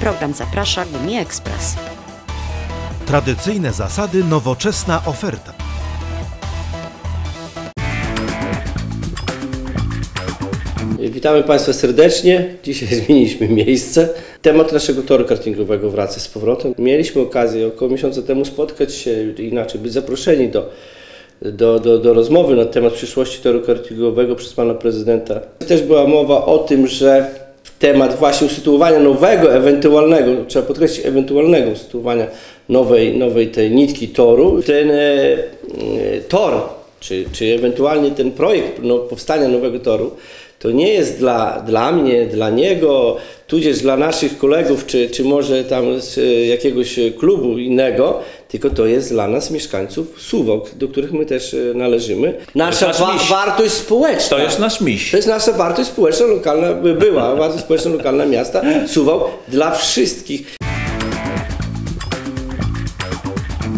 program zaprasza Gumi Ekspres. Tradycyjne zasady, nowoczesna oferta. Witamy Państwa serdecznie. Dzisiaj zmieniliśmy miejsce. Temat naszego toru kartingowego wraca z powrotem. Mieliśmy okazję około miesiąca temu spotkać się, inaczej być zaproszeni do, do, do, do rozmowy na temat przyszłości toru kartingowego przez Pana Prezydenta. Też była mowa o tym, że temat właśnie usytuowania nowego, ewentualnego, trzeba podkreślić, ewentualnego usytuowania nowej, nowej tej nitki toru. Ten e, e, tor, czy, czy ewentualnie ten projekt no, powstania nowego toru, to nie jest dla, dla mnie, dla niego, tudzież dla naszych kolegów, czy, czy może tam z e, jakiegoś klubu innego, tylko to jest dla nas, mieszkańców Suwałk, do których my też e, należymy. Nasza nasz wa- miś. wartość społeczna. To jest nasz miś. To jest nasza wartość społeczna lokalna, by była wartość społeczna lokalna miasta Suwał dla wszystkich.